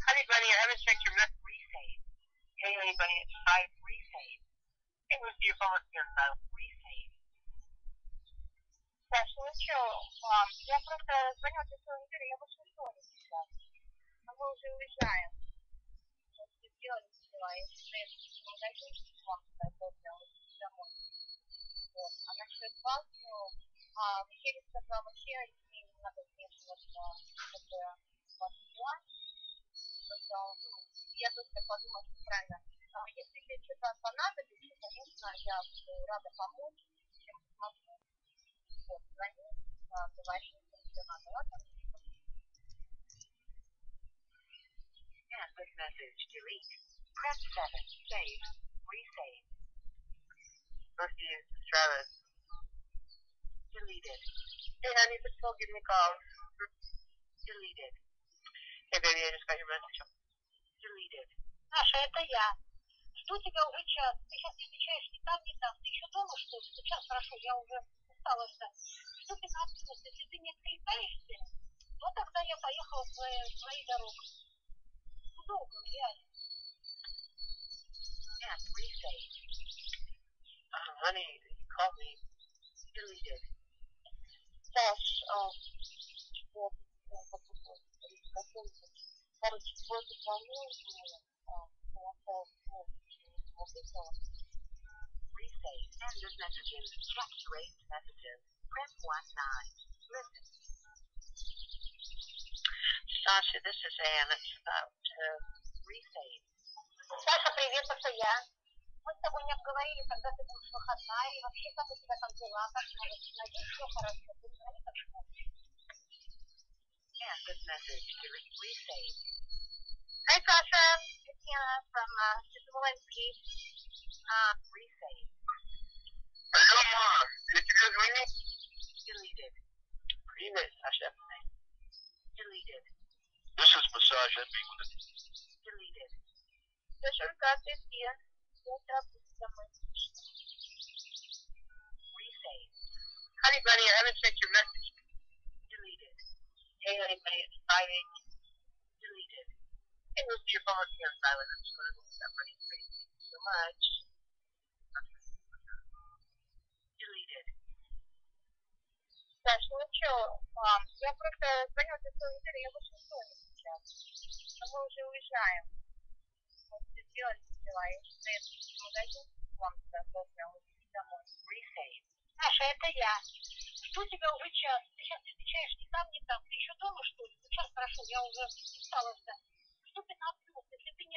Sasha, как ты где? Resave. Honey Bunny, I haven't checked your message. Resave. Hey, Honey Bunny, it's five. Resave. Hey, we'll see your phone with your file. Resave. Саша, ну что, мам, я просто звоню тебе целую неделю, я больше не звоню сейчас. Но мы уже уезжаем. Вот ты сделали дела, я тебе в магазин вам туда отправила, домой. Вот. А насчет вас, ну, а, Михаил сказал, вообще не надо вмешиваться в такое ваши дела. Просто, ну, я только подумала, что правильно. А если тебе что-то понадобится, конечно, я буду рада помочь, чем смогу. Вот, звони, а, говори, что тебе надо, ладно? And this message delete. Press 7. Save. Resave. Lucy, it's Travis. Deleted. Hey, honey, just go give me a call. Deleted. Just got your message. Deleted. Саша, это я. Жду тебя уже час. Ты сейчас не отвечаешь ни там, ни там. Ты еще дома, что ли? Ну, час прошу, я уже устала ждать. Жду 15 минут. Если ты не откликаешься, ну, тогда я поехала своей, своей дорогой. Ну, долго, реально. Resave. Uh, honey, you called me. Deleted. Саш, а, вот, я Resave. End of messages. Check erased messages. Press 1 9. Listen. Sasha, this is Anne. It's about, uh, Resave. Саша, привет, это я. Мы с тобой не обговорили, когда ты будешь выходная, и вообще, как у тебя там дела, как может, надеюсь, все хорошо, ты звони, как сможешь. And this message delete. Resave. Sasha. It's Hannah from uh, Smolenski. Uh, um, Resave. Hello, Mom. Did you guys ring me? Deleted. Remit, Sasha. Deleted. This is Massage Envy with it. Deleted. Special request is here. Set up with someone. Resave. Honey, buddy, I haven't checked your message. Deleted. Hey, honey, buddy, it's Friday. Your phone with your silent. I'm just going to with that money. Thank you so much. Deleted. Саш, ну что, мам, я просто тебе целую неделю, я больше не звоню сейчас. Но мы уже уезжаем. Вот ты сделали дела, я сейчас в магазин вам туда отправила, домой. Resave. Саша, это я. Жду тебя уже час. Ты сейчас не отвечаешь ни там, ни там. Ты еще дома, что ли? Ну, час прошу, я уже устала ждать. no final de tudo, você tem